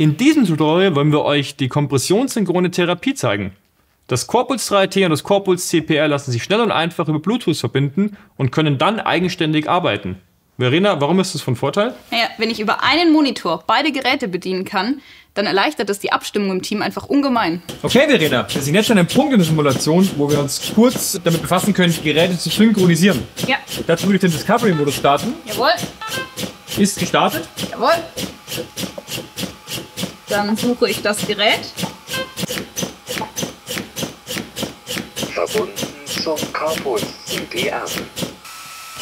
In diesem Tutorial wollen wir euch die kompressionssynchrone Therapie zeigen. Das Corpuls 3T und das Corpuls CPR lassen sich schnell und einfach über Bluetooth verbinden und können dann eigenständig arbeiten. Verena, warum ist das von Vorteil? Naja, wenn ich über einen Monitor beide Geräte bedienen kann, dann erleichtert das die Abstimmung im Team einfach ungemein. Okay, Verena, wir sind jetzt an einem Punkt in der Simulation, wo wir uns kurz damit befassen können, die Geräte zu synchronisieren. Ja. Dazu würde ich den Discovery-Modus starten. Jawohl. Ist gestartet. Jawohl. Dann suche ich das Gerät. Verbunden zum Corpus CPR.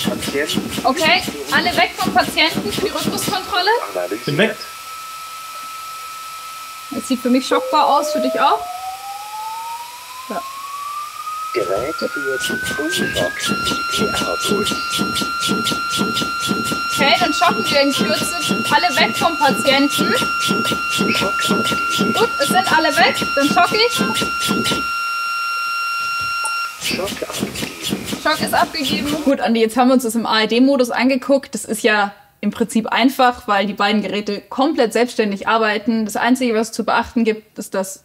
Patienten. Okay, alle weg vom Patienten für die Rhythmuskontrolle. Bin weg. Das sieht für mich schockbar aus, für dich auch. Ja. Gerät für Frühschock CPR-Puls. Schocken wir in Kürze alle weg vom Patienten. Gut, es sind alle weg. Dann schocke ich. Schock. Schock ist abgegeben. Gut, Andi, jetzt haben wir uns das im ARD-Modus angeguckt. Das ist ja im Prinzip einfach, weil die beiden Geräte komplett selbstständig arbeiten. Das Einzige, was zu beachten gibt, ist, dass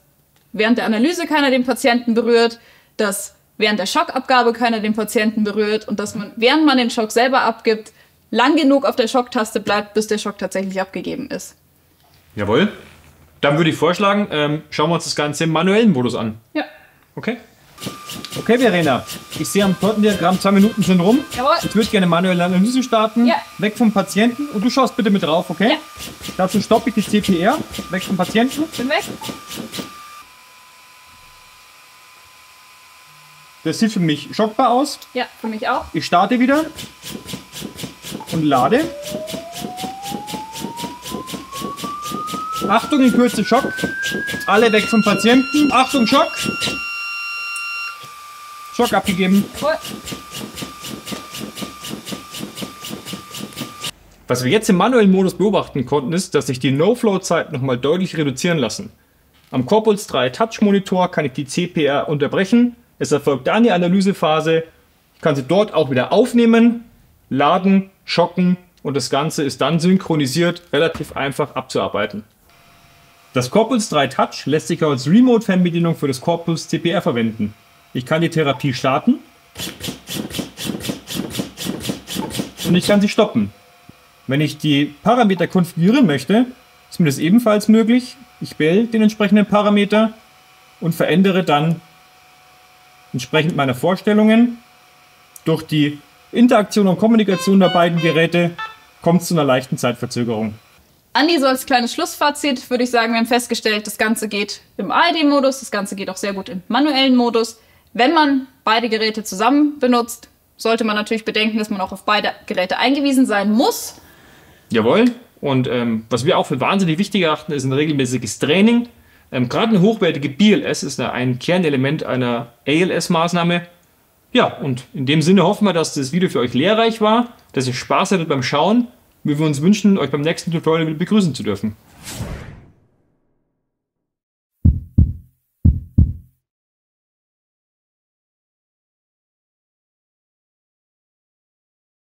während der Analyse keiner den Patienten berührt, dass während der Schockabgabe keiner den Patienten berührt und dass man, während man den Schock selber abgibt, lang genug auf der Schocktaste bleibt, bis der Schock tatsächlich abgegeben ist. Jawohl. Dann würde ich vorschlagen, ähm, schauen wir uns das Ganze im manuellen Modus an. Ja. Okay? Okay, Verena. Ich sehe am Tortendiagramm, zwei Minuten sind rum. Jawohl. Ich würde gerne manuelle Analyse starten. Ja. Weg vom Patienten. Und du schaust bitte mit drauf, okay? Ja. Dazu stoppe ich die CPR. Weg vom Patienten. Bin weg. Das sieht für mich schockbar aus. Ja, für mich auch. Ich starte wieder und lade. Achtung, in Kürze Schock. Alle weg vom Patienten. Achtung, Schock. Schock abgegeben. Was wir jetzt im manuellen Modus beobachten konnten, ist, dass sich die No-Flow-Zeiten nochmal deutlich reduzieren lassen. Am Corpuls 3 Touch Monitor kann ich die CPR unterbrechen. Es erfolgt dann die Analysephase. Ich kann sie dort auch wieder aufnehmen, laden, schocken und das Ganze ist dann synchronisiert, relativ einfach abzuarbeiten. Das Corpuls 3 Touch lässt sich als Remote-Fernbedienung für das Corpus CPR verwenden. Ich kann die Therapie starten und ich kann sie stoppen. Wenn ich die Parameter konfigurieren möchte, ist mir das ebenfalls möglich. Ich wähle den entsprechenden Parameter und verändere dann entsprechend meiner Vorstellungen. Durch die Interaktion und Kommunikation der beiden Geräte kommt zu einer leichten Zeitverzögerung. Andi, so als kleines Schlussfazit würde ich sagen, wir haben festgestellt, das Ganze geht im ARD-Modus, das Ganze geht auch sehr gut im manuellen Modus. Wenn man beide Geräte zusammen benutzt, sollte man natürlich bedenken, dass man auch auf beide Geräte eingewiesen sein muss. Jawohl. Und ähm, was wir auch für wahnsinnig wichtig erachten, ist ein regelmäßiges Training. Ähm, Gerade eine hochwertige BLS ist ein Kernelement einer ALS-Maßnahme. Ja, und in dem Sinne hoffen wir, dass das Video für euch lehrreich war, dass ihr Spaß hattet beim Schauen. Wir würden uns wünschen, euch beim nächsten Tutorial wieder begrüßen zu dürfen.